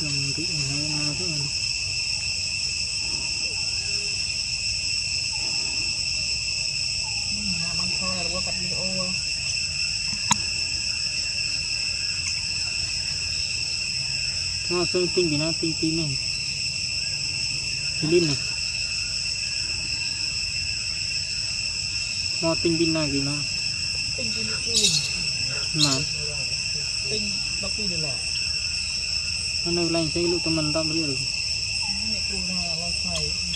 đường tí này hay là thế này băng video nó xương tinh thì nó tinh tinh này tinh linh này nó tinh pin này thì nó tinh pin là tinh bắp pin là នៅកន្លែងផ្សេងលក់តែមិន10រៀលអ្នកគ្រូថាឡើយថ្លៃ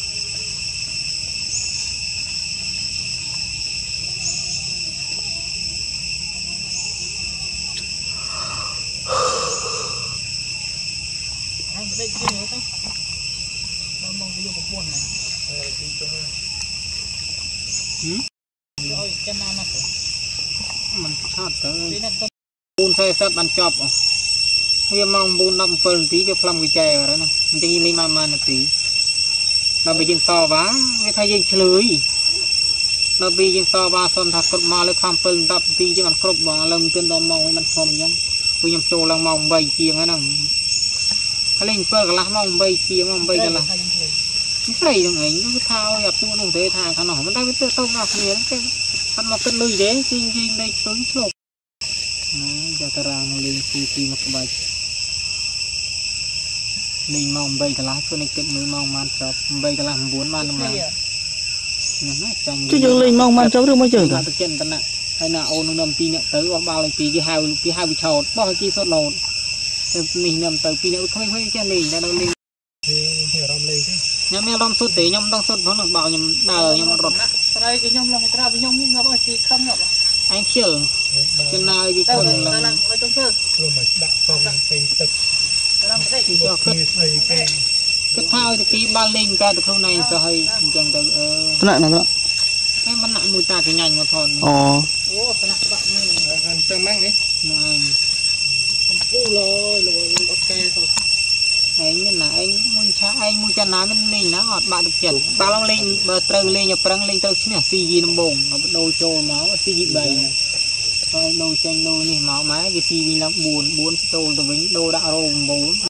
ដេកជាងហ្នឹងដល់មកទៅយកប្រពន្ធហ្នឹងអឺទីទៅហ៎អើយចាំណាមកមិនឆត់ទៅ440បានចប់វាម៉ោង9:17នាទីវាផ្លឹមវិច័យអរណាអញ្ចឹងលេងបាន1នាទីដល់ពេលយើងសវ៉ាវាថាយើងឆ្លើយដល់ពេលយើងសវ៉ាសុំថាគ្រប់មកលើខំ7 10នាទីចឹងអត់គ្រប់បងឡើងមិនទាន់ដល់ម៉ោងមិនខ្ញុំអញ្ចឹងពួកខ្ញុំចូលឡើងម៉ោង8ជាងហ្នឹងលេង7កន្លះមក8ជាងមក8កន្លះនេះស្រីហ្នឹងឯងគឺថាឲ្យអាពូនោះទេថាខាងនោះមិនដឹងវាទៅទៅណាគ្នាទេអត់មកគិតលុយទេជិញជិញលេខទុញឆ្លប់ណាយកតារាងលេងពូទីមកក្បាច់លេងមក8កន្លះខ្លួននេះគិតមើលមកបានចប់8កន្លះ9បានហ្នឹងហ្នឹងណាចាញ់ជួយយើងលេងមកបានចប់ឬមកយើងទៅចិនតណាហើយណាអូននឹងនាំពីរអ្នកទៅបោះបាល់ឲ្យពីរគេហៅគេហៅវាឆោតបោះឲ្យគេសុតឡូនទៅនេះខ្ញុំទៅពីនៅក្មេងៗចេះលេងតែដល់លេងខ្ញុំធ្វើអារម្មណ៍លេងទេខ្ញុំមានអារម្មណ៍សុទ្ធទេខ្ញុំដឹងសុទ្ធផងនឹងបោខ្ញុំដើរខ្ញុំអត់រត់ស្រីគេខ្ញុំឡើងក្រៅខ្ញុំងាប់អស់ទីខឹងងាប់អញខ្ជិលជិនហើយវាខឹងឡើងទៅទៅធ្វើព្រោះមកដាក់ផងពេញទឹកឡើងទៅគិតស្អីគេគិតថាឲ្យតាគីបាល់លេងកើតទៅខ្លួនឯងចុះហើយអញ្ចឹងទៅអឺថ្នាក់ណាថ្នាក់តែមិនដាក់មួយតាកញ្ញាញមកថនអូអូថ្នាក់បាក់មែនអញ្ចឹងហ្នឹងណាអូឡយលោកលោកអត់កែទៅឯងមានណាឯងមួយឆាឯងមួយចាណាមានលេងណាអត់បាក់ទឹកចិត្តបាល់លេងបើត្រូវលេងឲ្យប្រឹងលេងត្រូវឈ្នះ CG ដំបូងដល់ដូរចូលមក CG 3ហើយដូរចេញដូរនេះមកម៉ែវា CG ឡើង4 4ចូលទៅវិញដូរដាក់រោ9